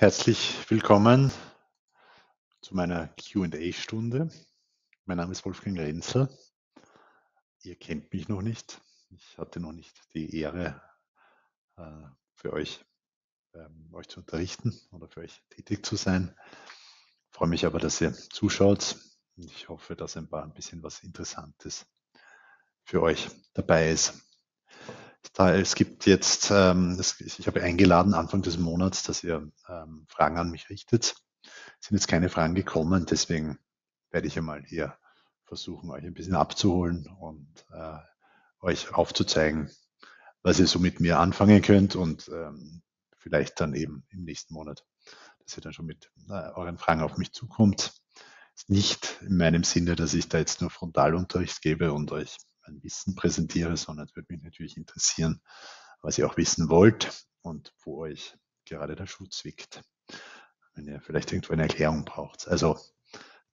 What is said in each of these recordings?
Herzlich willkommen zu meiner Q&A-Stunde. Mein Name ist Wolfgang Renzel. Ihr kennt mich noch nicht. Ich hatte noch nicht die Ehre, äh, für euch, ähm, euch zu unterrichten oder für euch tätig zu sein. Ich freue mich aber, dass ihr zuschaut. Ich hoffe, dass ein paar ein bisschen was Interessantes für euch dabei ist. Da es gibt jetzt, ähm, ich habe eingeladen Anfang des Monats, dass ihr ähm, Fragen an mich richtet. Es sind jetzt keine Fragen gekommen, deswegen werde ich einmal hier versuchen, euch ein bisschen abzuholen und äh, euch aufzuzeigen, was ihr so mit mir anfangen könnt und ähm, vielleicht dann eben im nächsten Monat, dass ihr dann schon mit äh, euren Fragen auf mich zukommt. Ist nicht in meinem Sinne, dass ich da jetzt nur Frontalunterricht gebe und euch mein Wissen präsentiere, sondern es würde mich natürlich interessieren, was ihr auch wissen wollt und wo euch gerade der Schuh zwickt, wenn ihr vielleicht irgendwo eine Erklärung braucht. Also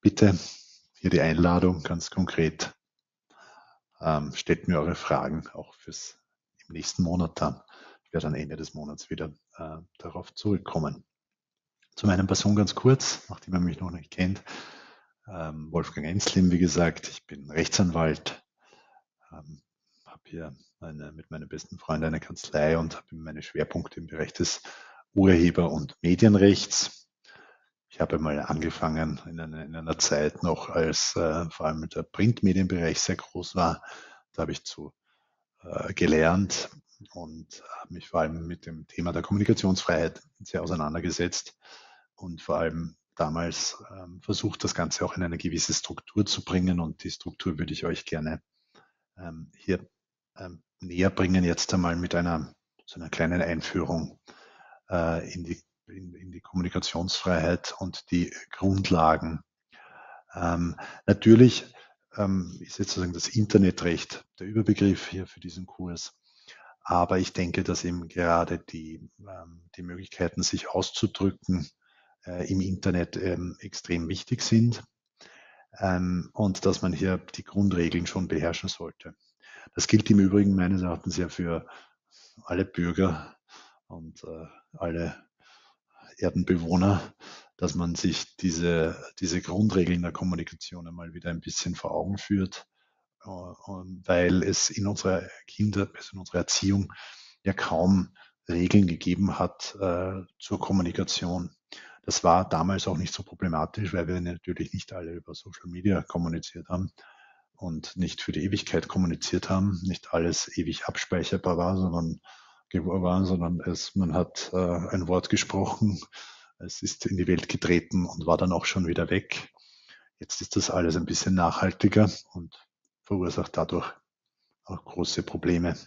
bitte hier die Einladung ganz konkret. Ähm, stellt mir eure Fragen auch fürs im nächsten Monat dann. Ich werde am Ende des Monats wieder äh, darauf zurückkommen. Zu meiner Person ganz kurz, nachdem ihr mich noch nicht kennt. Ähm, Wolfgang Enslim, wie gesagt, ich bin Rechtsanwalt, ähm, habe hier eine, mit meinem besten Freund eine Kanzlei und habe meine Schwerpunkte im Bereich des Urheber- und Medienrechts. Ich habe mal angefangen in einer, in einer Zeit noch, als äh, vor allem der Printmedienbereich sehr groß war. Da habe ich zu äh, gelernt und habe mich vor allem mit dem Thema der Kommunikationsfreiheit sehr auseinandergesetzt und vor allem damals ähm, versucht, das Ganze auch in eine gewisse Struktur zu bringen. Und die Struktur würde ich euch gerne ähm, hier ähm, näher bringen, jetzt einmal mit einer, so einer kleinen Einführung äh, in, die, in, in, die Kommunikationsfreiheit und die Grundlagen. Ähm, natürlich ähm, ist jetzt sozusagen das Internetrecht der Überbegriff hier für diesen Kurs. Aber ich denke, dass eben gerade die, ähm, die Möglichkeiten, sich auszudrücken äh, im Internet ähm, extrem wichtig sind ähm, und dass man hier die Grundregeln schon beherrschen sollte. Das gilt im Übrigen meines Erachtens ja für alle Bürger und äh, alle Erdenbewohner, dass man sich diese, diese Grundregeln der Kommunikation einmal wieder ein bisschen vor Augen führt, äh, weil es in unserer Kinder, also in unserer Erziehung ja kaum Regeln gegeben hat äh, zur Kommunikation. Das war damals auch nicht so problematisch, weil wir natürlich nicht alle über Social Media kommuniziert haben und nicht für die Ewigkeit kommuniziert haben, nicht alles ewig abspeicherbar war, sondern war, sondern es, man hat äh, ein Wort gesprochen, es ist in die Welt getreten und war dann auch schon wieder weg. Jetzt ist das alles ein bisschen nachhaltiger und verursacht dadurch auch große Probleme,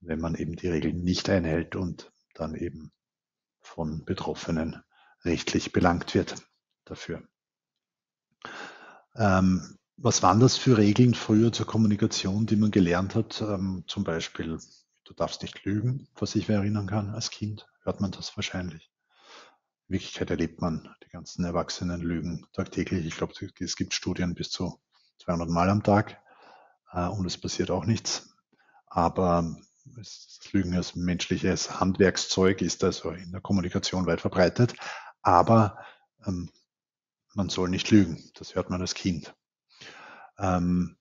wenn man eben die Regeln nicht einhält und dann eben von Betroffenen rechtlich belangt wird dafür. Ähm, was waren das für Regeln früher zur Kommunikation, die man gelernt hat? Ähm, zum Beispiel, du darfst nicht lügen, was ich mir erinnern kann. Als Kind hört man das wahrscheinlich. In Wirklichkeit erlebt man die ganzen Erwachsenen Lügen tagtäglich. Ich glaube, es gibt Studien bis zu 200 Mal am Tag äh, und es passiert auch nichts. Aber das Lügen als menschliches Handwerkszeug ist also in der Kommunikation weit verbreitet. Aber ähm, man soll nicht lügen. Das hört man als Kind. Ähm,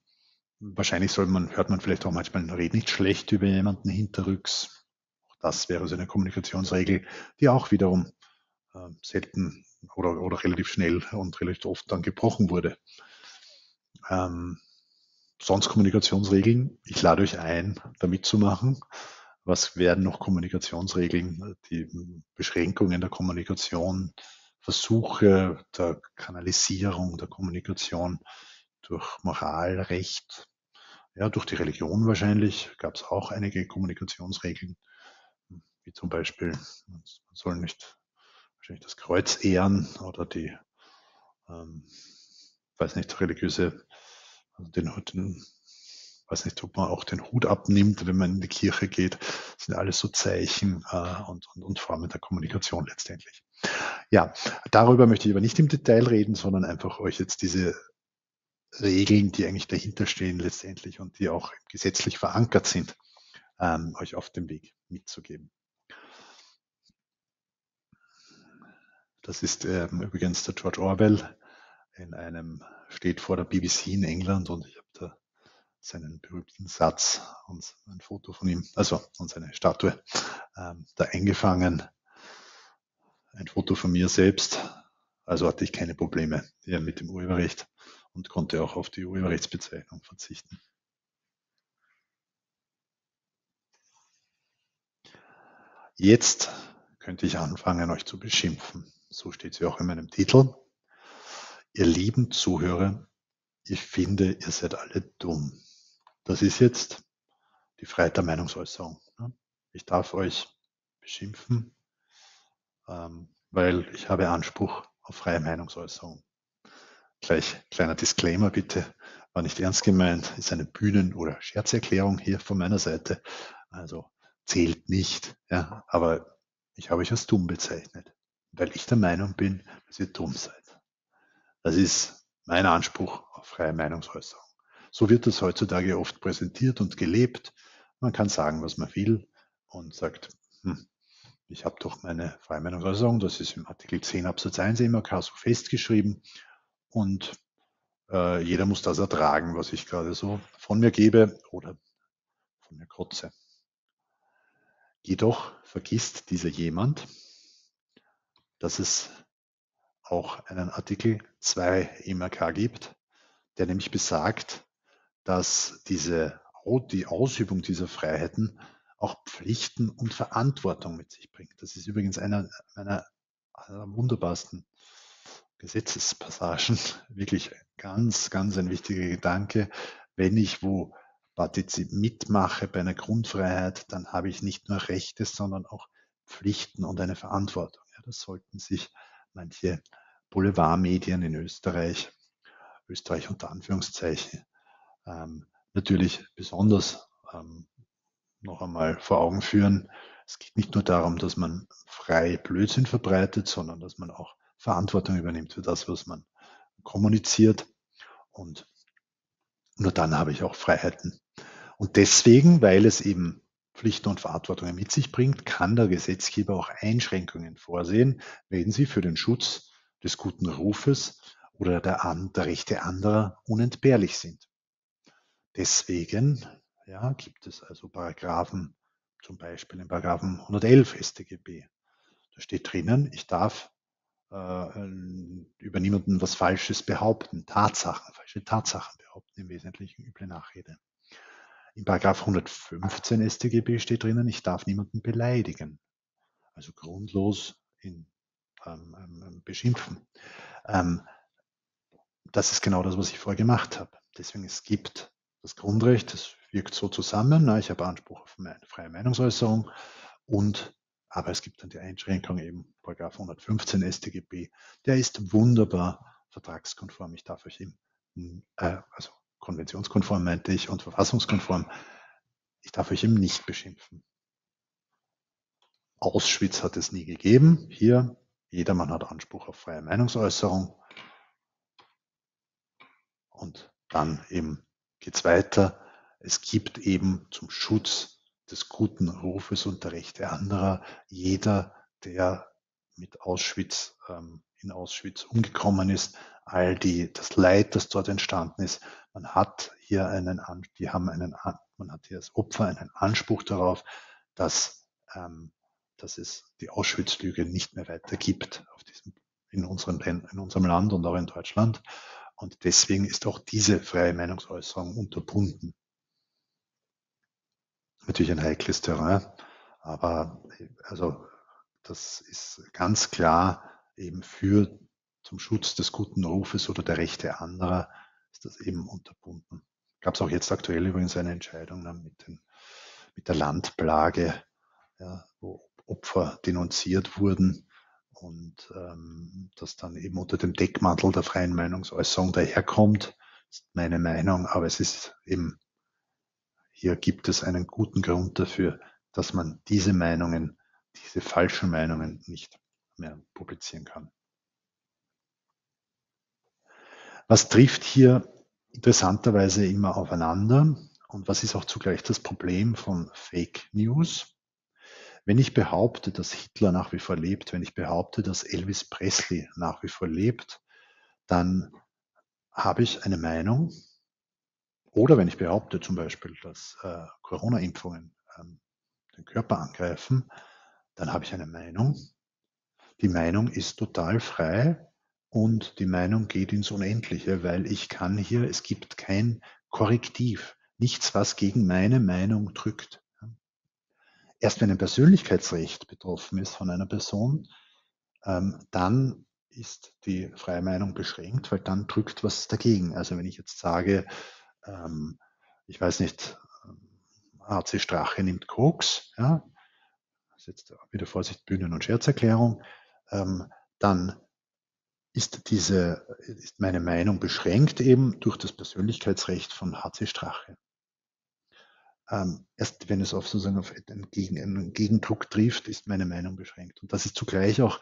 wahrscheinlich soll man, hört man vielleicht auch manchmal, red nicht schlecht über jemanden hinterrücks. Auch das wäre so eine Kommunikationsregel, die auch wiederum äh, selten oder, oder relativ schnell und relativ oft dann gebrochen wurde. Ähm, sonst Kommunikationsregeln. Ich lade euch ein, da mitzumachen. Was werden noch Kommunikationsregeln? Die Beschränkungen der Kommunikation, Versuche der Kanalisierung der Kommunikation durch Moral, Recht, ja, durch die Religion wahrscheinlich gab es auch einige Kommunikationsregeln, wie zum Beispiel, man soll nicht wahrscheinlich das Kreuz ehren oder die, ähm, weiß nicht, religiöse, also den, den weiß nicht, ob man auch den Hut abnimmt, wenn man in die Kirche geht. Das sind alles so Zeichen äh, und, und, und Formen der Kommunikation letztendlich. Ja, darüber möchte ich aber nicht im Detail reden, sondern einfach euch jetzt diese Regeln, die eigentlich dahinter stehen letztendlich und die auch gesetzlich verankert sind, ähm, euch auf dem Weg mitzugeben. Das ist ähm, übrigens der George Orwell in einem, steht vor der BBC in England und ich seinen berühmten Satz und ein Foto von ihm, also und seine Statue, ähm, da eingefangen. Ein Foto von mir selbst, also hatte ich keine Probleme hier mit dem Urheberrecht und konnte auch auf die Urheberrechtsbezeichnung verzichten. Jetzt könnte ich anfangen, euch zu beschimpfen. So steht ja auch in meinem Titel. Ihr lieben Zuhörer, ich finde, ihr seid alle dumm. Das ist jetzt die Freiheit der Meinungsäußerung. Ne? Ich darf euch beschimpfen, ähm, weil ich habe Anspruch auf freie Meinungsäußerung. Gleich kleiner Disclaimer bitte, war nicht ernst gemeint, ist eine Bühnen- oder Scherzerklärung hier von meiner Seite. Also zählt nicht. Ja, aber ich habe euch als dumm bezeichnet, weil ich der Meinung bin, dass ihr dumm seid. Das ist mein Anspruch auf freie Meinungsäußerung. So wird das heutzutage oft präsentiert und gelebt. Man kann sagen, was man will und sagt, hm, ich habe doch meine freie Meinungsäußerung, das ist im Artikel 10 Absatz 1 MRK so festgeschrieben und äh, jeder muss das ertragen, was ich gerade so von mir gebe oder von mir kotze. Jedoch vergisst dieser jemand, dass es auch einen Artikel 2 MRK gibt, der nämlich besagt, dass diese, die Ausübung dieser Freiheiten auch Pflichten und Verantwortung mit sich bringt. Das ist übrigens einer meiner, einer wunderbarsten Gesetzespassagen. Wirklich ganz, ganz ein wichtiger Gedanke. Wenn ich wo partizip mitmache bei einer Grundfreiheit, dann habe ich nicht nur Rechte, sondern auch Pflichten und eine Verantwortung. Ja, das sollten sich manche Boulevardmedien in Österreich, Österreich unter Anführungszeichen, ähm, natürlich besonders ähm, noch einmal vor Augen führen. Es geht nicht nur darum, dass man frei Blödsinn verbreitet, sondern dass man auch Verantwortung übernimmt für das, was man kommuniziert. Und nur dann habe ich auch Freiheiten. Und deswegen, weil es eben Pflichten und Verantwortungen mit sich bringt, kann der Gesetzgeber auch Einschränkungen vorsehen, wenn sie für den Schutz des guten Rufes oder der, der Rechte anderer unentbehrlich sind. Deswegen ja, gibt es also Paragraphen, zum Beispiel in Paragraphen 111 StGB. Da steht drinnen, ich darf äh, über niemanden was Falsches behaupten, Tatsachen, falsche Tatsachen behaupten, im Wesentlichen üble Nachrede. In Paragraph 115 StGB steht drinnen, ich darf niemanden beleidigen, also grundlos in, ähm, ähm, ähm, beschimpfen. Ähm, das ist genau das, was ich vorher gemacht habe. Deswegen es gibt das Grundrecht, das wirkt so zusammen. Na, ich habe Anspruch auf meine freie Meinungsäußerung und aber es gibt dann die Einschränkung eben Paragraph 115 StGB. Der ist wunderbar vertragskonform. Ich darf euch ihm, äh, also konventionskonform meinte ich und verfassungskonform. Ich darf euch eben nicht beschimpfen. Auschwitz hat es nie gegeben. Hier, jedermann hat Anspruch auf freie Meinungsäußerung. Und dann eben geht es weiter. Es gibt eben zum Schutz des guten Rufes und der Rechte anderer jeder, der mit Auschwitz ähm, in Auschwitz umgekommen ist, all die, das Leid, das dort entstanden ist. Man hat hier einen, die haben einen, man hat hier als Opfer einen Anspruch darauf, dass, ähm, dass es die Auschwitz-Lüge nicht mehr weiter gibt auf diesem, in, unserem, in unserem Land und auch in Deutschland. Und deswegen ist auch diese freie Meinungsäußerung unterbunden. Natürlich ein heikles Terrain, aber also das ist ganz klar eben für zum Schutz des guten Rufes oder der Rechte anderer ist das eben unterbunden. Gab es auch jetzt aktuell übrigens eine Entscheidung ne, mit, den, mit der Landplage, ja, wo Opfer denunziert wurden und ähm, das dann eben unter dem Deckmantel der freien Meinungsäußerung daherkommt, ist meine Meinung, aber es ist eben, hier gibt es einen guten Grund dafür, dass man diese Meinungen, diese falschen Meinungen nicht mehr publizieren kann. Was trifft hier interessanterweise immer aufeinander und was ist auch zugleich das Problem von Fake News? Wenn ich behaupte, dass Hitler nach wie vor lebt, wenn ich behaupte, dass Elvis Presley nach wie vor lebt, dann habe ich eine Meinung. Oder wenn ich behaupte zum Beispiel, dass äh, Corona-Impfungen ähm, den Körper angreifen, dann habe ich eine Meinung. Die Meinung ist total frei und die Meinung geht ins Unendliche, weil ich kann hier, es gibt kein Korrektiv, nichts, was gegen meine Meinung drückt. Erst wenn ein Persönlichkeitsrecht betroffen ist von einer Person, ähm, dann ist die freie Meinung beschränkt, weil dann drückt was dagegen. Also wenn ich jetzt sage, ähm, ich weiß nicht, HC Strache nimmt Koks, ja, das ist jetzt wieder Vorsicht, Bühnen- und Scherzerklärung, ähm, dann ist diese, ist meine Meinung beschränkt eben durch das Persönlichkeitsrecht von HC Strache. Ähm, erst wenn es auf sozusagen auf einen, Gegen, einen Gegendruck trifft, ist meine Meinung beschränkt. Und das ist zugleich auch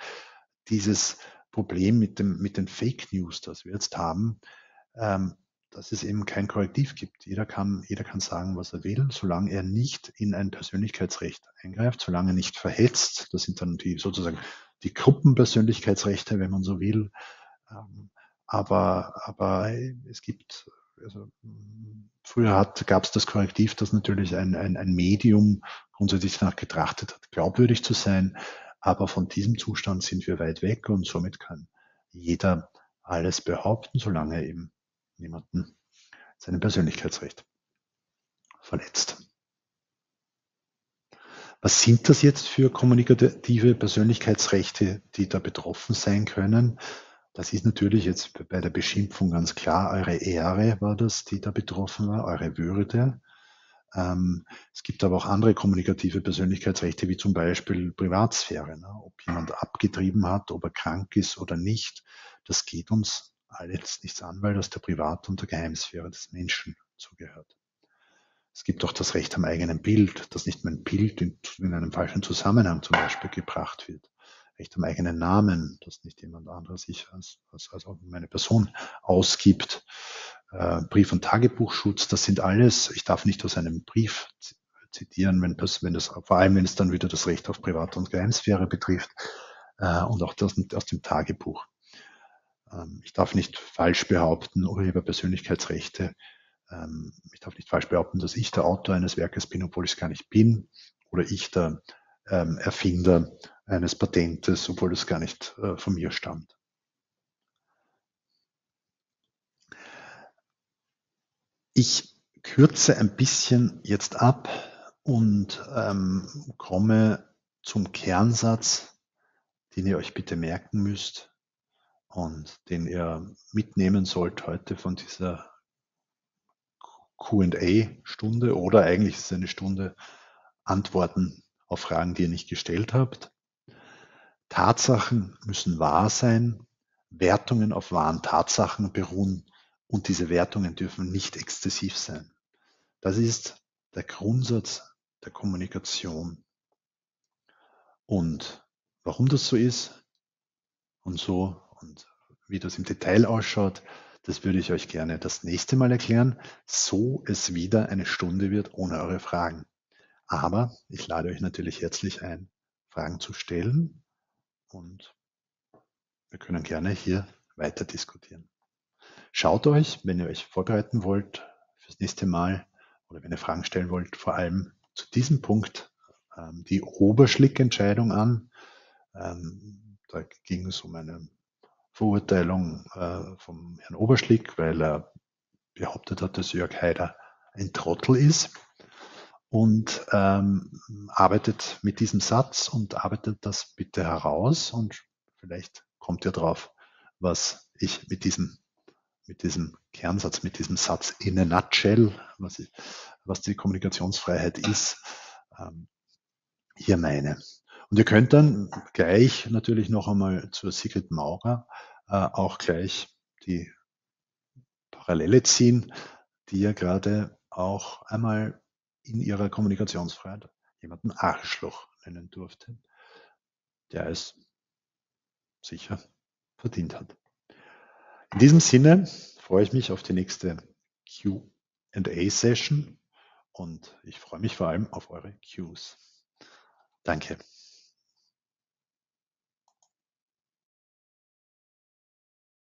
dieses Problem mit, dem, mit den Fake News, das wir jetzt haben, ähm, dass es eben kein Korrektiv gibt. Jeder kann, jeder kann sagen, was er will, solange er nicht in ein Persönlichkeitsrecht eingreift, solange er nicht verhetzt. Das sind dann die sozusagen die Gruppenpersönlichkeitsrechte, wenn man so will. Ähm, aber, aber es gibt, also früher gab es das Korrektiv, dass natürlich ein, ein, ein Medium grundsätzlich danach getrachtet hat, glaubwürdig zu sein. Aber von diesem Zustand sind wir weit weg und somit kann jeder alles behaupten, solange eben niemanden sein Persönlichkeitsrecht verletzt. Was sind das jetzt für kommunikative Persönlichkeitsrechte, die da betroffen sein können? Das ist natürlich jetzt bei der Beschimpfung ganz klar, eure Ehre war das, die da betroffen war, eure Würde. Ähm, es gibt aber auch andere kommunikative Persönlichkeitsrechte, wie zum Beispiel Privatsphäre. Ne? Ob jemand abgetrieben hat, ob er krank ist oder nicht, das geht uns alles nichts an, weil das der Privat- und der Geheimsphäre des Menschen zugehört. Es gibt auch das Recht am eigenen Bild, dass nicht mein Bild in, in einem falschen Zusammenhang zum Beispiel gebracht wird. Recht am eigenen Namen, dass nicht jemand anderes sich als, als, auch meine Person ausgibt. Äh, Brief- und Tagebuchschutz, das sind alles, ich darf nicht aus einem Brief zitieren, wenn das, wenn das, vor allem wenn es dann wieder das Recht auf Privat- und Geheimsphäre betrifft, äh, und auch das aus dem Tagebuch. Ähm, ich darf nicht falsch behaupten, Urheberpersönlichkeitsrechte ähm, ich darf nicht falsch behaupten, dass ich der Autor eines Werkes bin, obwohl ich es gar nicht bin, oder ich der ähm, Erfinder eines Patentes, obwohl es gar nicht äh, von mir stammt. Ich kürze ein bisschen jetzt ab und ähm, komme zum Kernsatz, den ihr euch bitte merken müsst und den ihr mitnehmen sollt heute von dieser QA-Stunde oder eigentlich ist es eine Stunde Antworten auf Fragen, die ihr nicht gestellt habt. Tatsachen müssen wahr sein, Wertungen auf wahren Tatsachen beruhen und diese Wertungen dürfen nicht exzessiv sein. Das ist der Grundsatz der Kommunikation. Und warum das so ist und so und wie das im Detail ausschaut, das würde ich euch gerne das nächste Mal erklären, so es wieder eine Stunde wird ohne eure Fragen. Aber ich lade euch natürlich herzlich ein, Fragen zu stellen und wir können gerne hier weiter diskutieren. Schaut euch, wenn ihr euch vorbereiten wollt fürs nächste Mal oder wenn ihr Fragen stellen wollt, vor allem zu diesem Punkt ähm, die Oberschlickentscheidung an. Ähm, da ging es um eine Verurteilung äh, vom Herrn Oberschlick, weil er behauptet hat, dass Jörg Haider ein Trottel ist und ähm, arbeitet mit diesem Satz und arbeitet das bitte heraus und vielleicht kommt ihr drauf, was ich mit diesem, mit diesem Kernsatz, mit diesem Satz in a nutshell, was, ich, was die Kommunikationsfreiheit ist, ähm, hier meine. Und ihr könnt dann gleich natürlich noch einmal zur Sigrid Maurer äh, auch gleich die Parallele ziehen, die ja gerade auch einmal in ihrer Kommunikationsfreiheit jemanden Arschloch nennen durfte, der es sicher verdient hat. In diesem Sinne freue ich mich auf die nächste QA-Session und ich freue mich vor allem auf eure Cues. Danke.